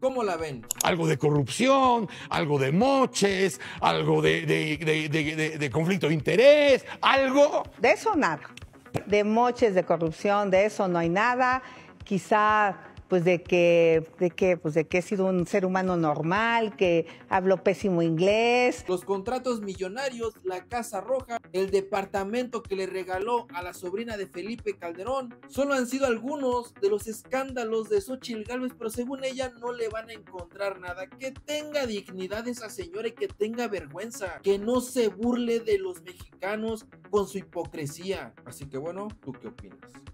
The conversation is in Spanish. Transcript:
¿Cómo la ven? Algo de corrupción, algo de moches, algo de, de- de- de- de- de conflicto de interés, algo. De eso nada. De moches, de corrupción, de eso no hay nada. Quizá pues de que, de que, pues de que he sido un ser humano normal, que hablo pésimo inglés. Los contratos millonarios, la Casa Roja, el departamento que le regaló a la sobrina de Felipe Calderón, solo han sido algunos de los escándalos de Xochitl Gálvez, pero según ella no le van a encontrar nada. Que tenga dignidad esa señora y que tenga vergüenza, que no se burle de los mexicanos con su hipocresía. Así que bueno, ¿tú qué opinas?